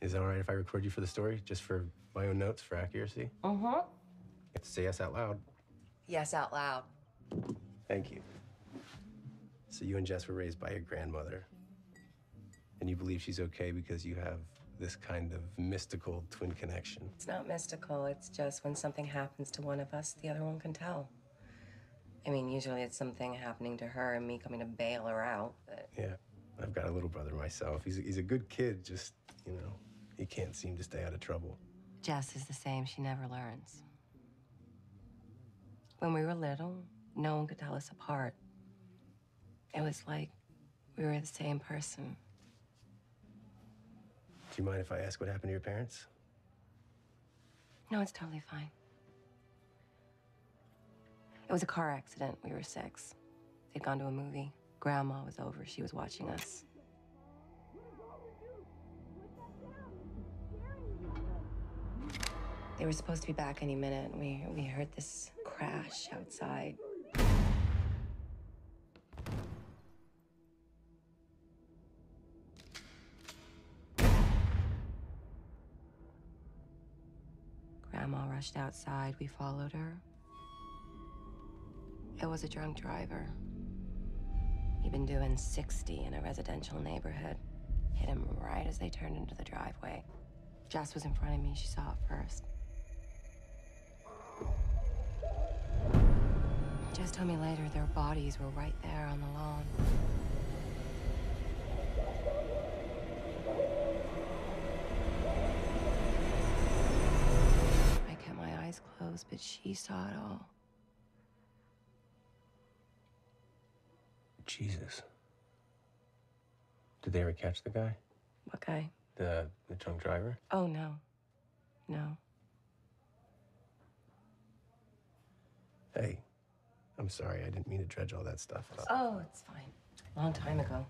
Is it all right if I record you for the story, just for my own notes for accuracy? Uh-huh. You have to say yes out loud. Yes, out loud. Thank you. So you and Jess were raised by your grandmother, and you believe she's okay because you have this kind of mystical twin connection. It's not mystical. It's just when something happens to one of us, the other one can tell. I mean, usually it's something happening to her and me coming to bail her out, but Yeah, I've got a little brother myself. He's a, he's a good kid, just you know, he can't seem to stay out of trouble. Jess is the same. She never learns. When we were little, no one could tell us apart. It was like we were the same person. Do you mind if I ask what happened to your parents? No, it's totally fine. It was a car accident. We were six. They'd gone to a movie. Grandma was over. She was watching us. They were supposed to be back any minute. We we heard this crash outside. Grandma rushed outside. We followed her. It was a drunk driver. He'd been doing 60 in a residential neighborhood. Hit him right as they turned into the driveway. Jess was in front of me. She saw it first. Told me later their bodies were right there on the lawn. I kept my eyes closed, but she saw it all. Jesus. Did they ever catch the guy? What guy? The the drunk driver? Oh, no. No. Hey, I'm sorry. I didn't mean to dredge all that stuff up. Oh, it's fine. Long time ago.